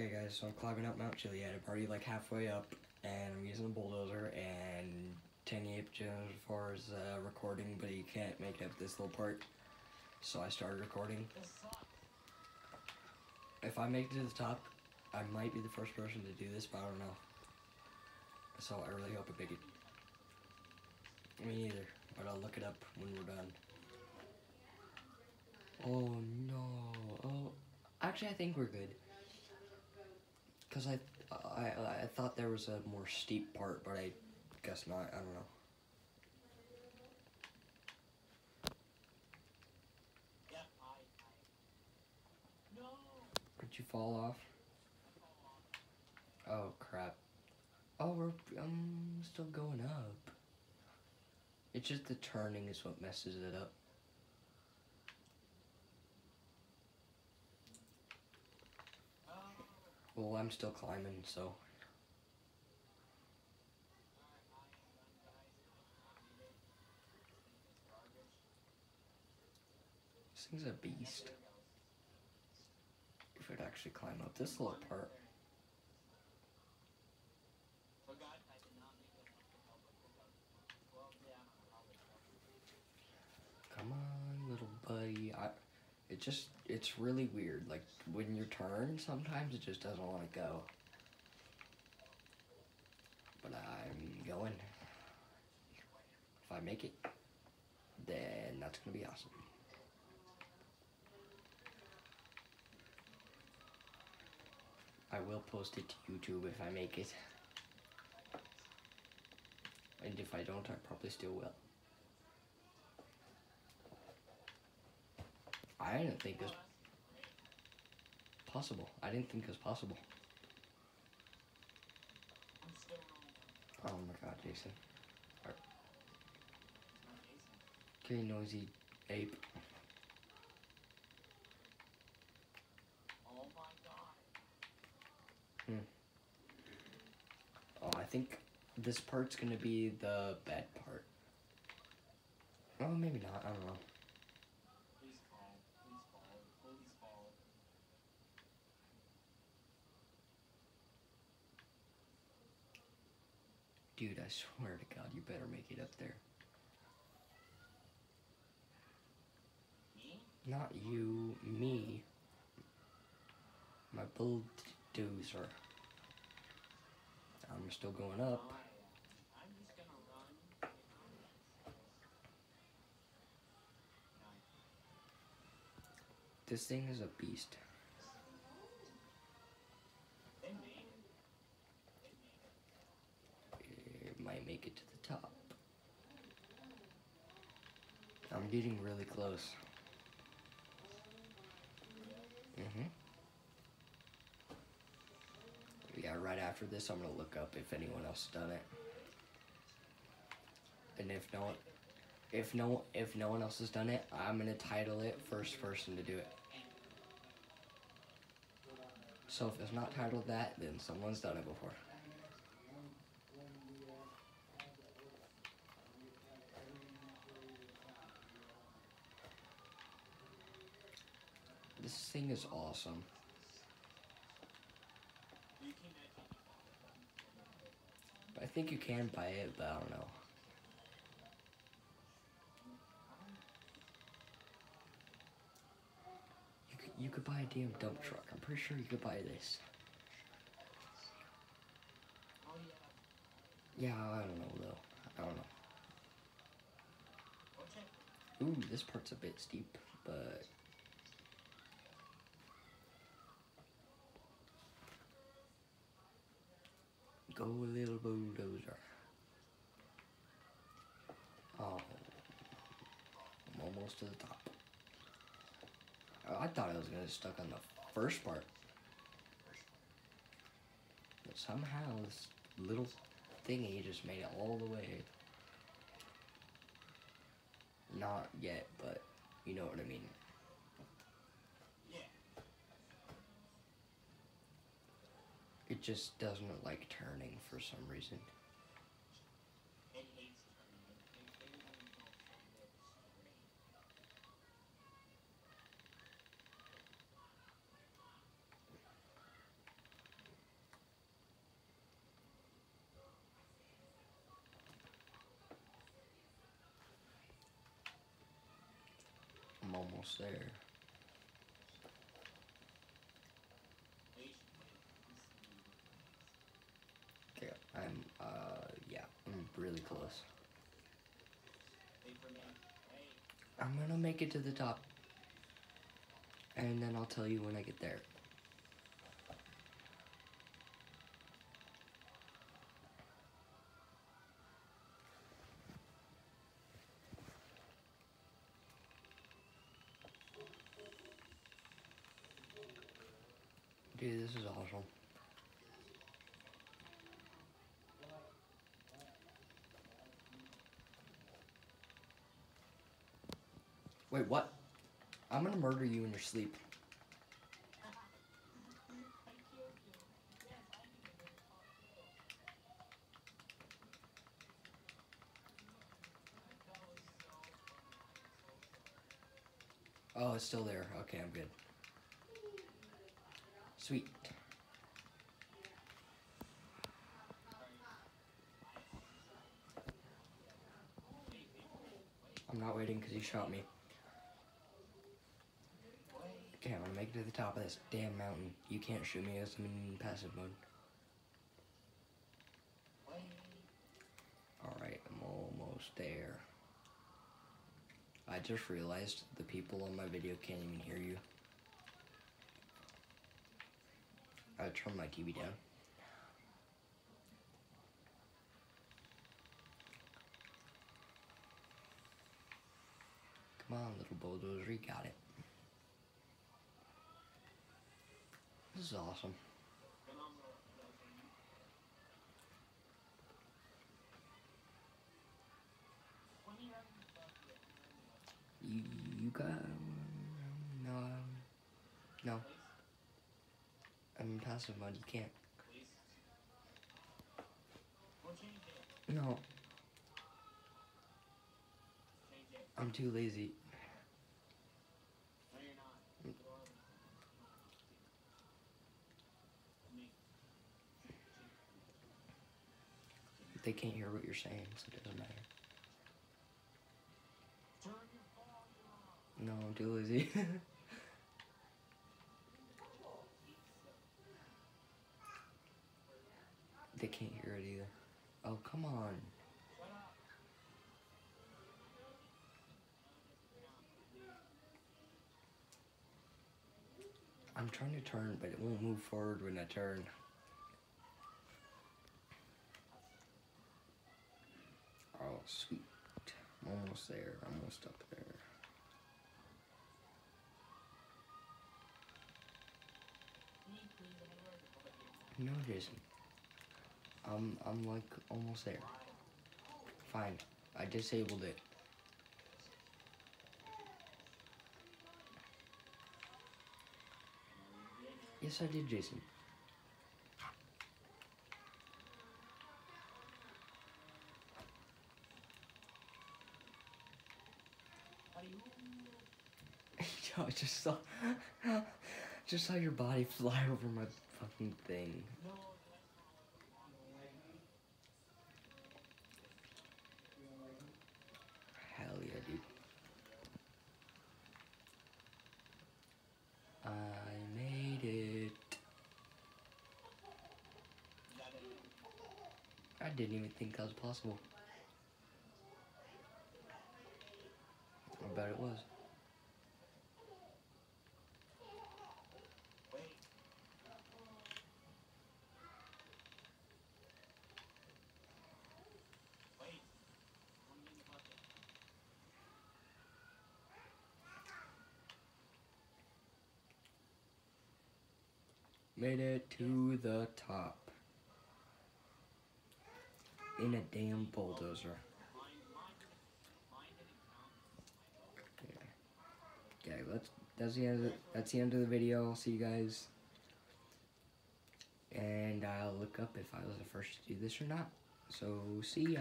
Okay guys, so I'm climbing up Mount Chiliad. I'm already like halfway up and I'm using a bulldozer and as far as uh, recording, but he can't make up this little part. So I started recording. If I make it to the top, I might be the first person to do this, but I don't know. So I really hope I make it. Me neither, but I'll look it up when we're done. Oh no. Oh, actually, I think we're good. Cause I, I, I thought there was a more steep part, but I guess not. I don't know. Did you fall off? Oh crap. Oh, we're um still going up. It's just the turning is what messes it up. Well, I'm still climbing, so. This thing's a beast. If it actually climb up this little part. Come on, little buddy. I, it just, it's really weird. Like, when you turn, sometimes it just doesn't want to go. But I'm going. If I make it, then that's going to be awesome. I will post it to YouTube if I make it. And if I don't, I probably still will. I didn't think it was possible. I didn't think it was possible. Oh my god, Jason. Okay, noisy ape. Oh my god. Hmm. Oh, I think this part's gonna be the bad part. Oh, maybe not. I don't know. Dude, I swear to God, you better make it up there. Not you, me. My bulldozer. I'm still going up. This thing is a beast. It might make it to the top. I'm getting really close. Mm-hmm. Yeah, right after this, I'm gonna look up if anyone else has done it. And if no, if no, if no one else has done it, I'm gonna title it first person to do it. So if it's not titled that, then someone's done it before. This thing is awesome. I think you can buy it, but I don't know. You could, you could buy a damn dump truck. I'm pretty sure you could buy this. Yeah, I don't know though. I don't know. Ooh, this part's a bit steep, but Go little bulldozer. Oh, I'm almost to the top. Oh, I thought I was gonna get stuck on the first part. But somehow this little thingy just made it all the way. Not yet, but you know what I mean. It just doesn't like turning for some reason. I'm almost there. I'm, uh, yeah, I'm really close. I'm gonna make it to the top. And then I'll tell you when I get there. Dude, this is awesome. Wait, what? I'm gonna murder you in your sleep. Oh, it's still there. Okay, I'm good. Sweet. I'm not waiting because you shot me. I'm gonna make it to the top of this damn mountain. You can't shoot me as I'm in passive mode. Alright, I'm almost there. I just realized the people on my video can't even hear you. I turned my TV down. Come on, little bulldozer, you got it. Is awesome. You, you got no, no. I'm passive mode. You can't. No. I'm too lazy. They can't hear what you're saying, so it doesn't matter. No, I'm too lazy. they can't hear it either. Oh, come on. I'm trying to turn, but it won't move forward when I turn. Oh, sweet. I'm almost there. Almost up there. No, Jason. I'm, I'm like almost there. Fine. I disabled it. Yes, I did, Jason. Yo, I just saw, just saw your body fly over my fucking thing. Hell yeah, dude. I made it. I didn't even think that was possible. I bet it was. Made it to the top. In a damn bulldozer. Let's that's the end of the, that's the end of the video. I'll see you guys. And I'll look up if I was the first to do this or not. So see ya.